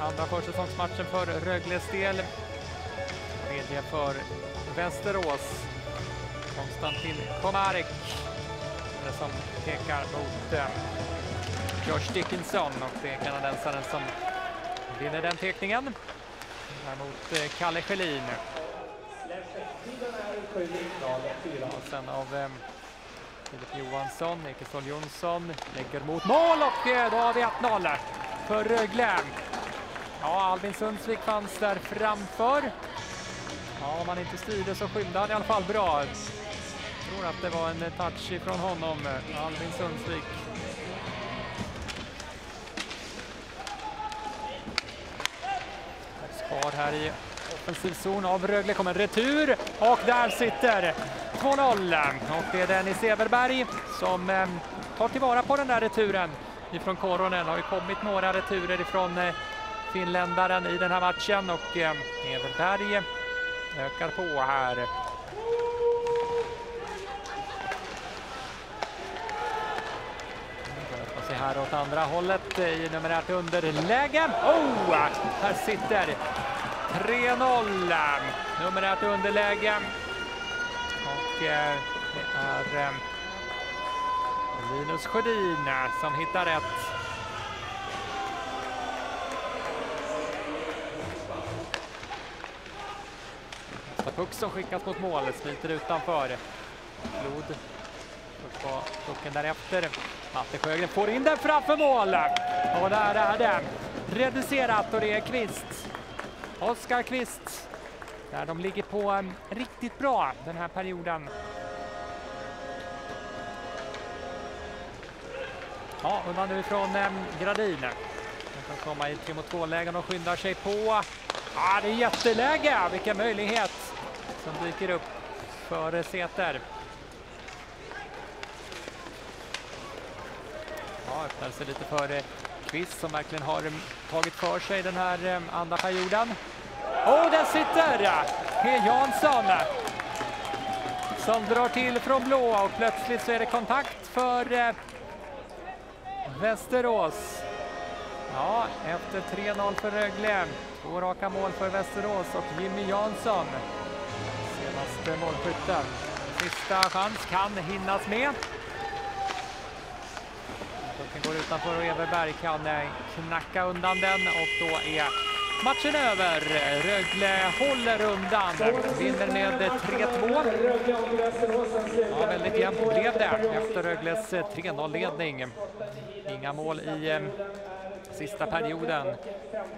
andra försäsongsmatchen för Rögles del. Tredje för Västerås. Konstantin Komarek som pekar mot eh, Josh Dickinson och det är kanadensaren som vinner den tekningen. Däremot eh, Kalle Schelin. Och sen av eh, Filip Johansson, Ekesol Jonsson lägger mot mål och eh, då har vi 1-0 för Rögle. Ja, Albin Sundsvik fanns där framför. Ja, om han inte styrde så skymde han i alla fall bra. Jag tror att det var en touch från honom, Albin Sundsvik. Spar här i offensiv zon av Rögle kommer retur och där sitter 2-0. Och det är Dennis Everberg som eh, tar tillvara på den där returen ifrån Koronen. Det har ju kommit några returer ifrån eh, finländaren i den här matchen och eh, Everberg ökar på här. Se här åt andra hållet i numerärt underläge. Oh, här sitter 3-0. Numerärt underläge. Och eh, det är eh, Linus Sjödin som hittar rätt. Puck som skickas mot mål, smiter utanför. Blod på pucken därefter. Matte Sjögren får in den framför mål. Och där är det reducerat och det är Kvist. Oskar Kvist. Där de ligger på um, riktigt bra den här perioden. Ja, undan nu från um, ehm, Gradin. De kan komma i 3 mot 2-lägen och skyndar sig på. Ja, det är jätteläge! Vilken möjlighet som dyker upp för Säter. Ja, öppnar sig lite för eh, Kvist som verkligen har eh, tagit för sig den här eh, andra perioden. Och där sitter P. Jansson som drar till från blå och plötsligt så är det kontakt för Västerås. Ja, efter 3-0 för Rögle. Två raka mål för Västerås och Jimmy Jansson. Senaste målskytten. Sista chans kan hinnas med. Pucken går utanför och Everberg kan eh, knacka undan den och då är matchen över. Rögle håller undan, vinner med 3-2. Ja, väldigt jämnt blev det efter Rögles eh, 3-0-ledning. Inga mål i eh, sista perioden.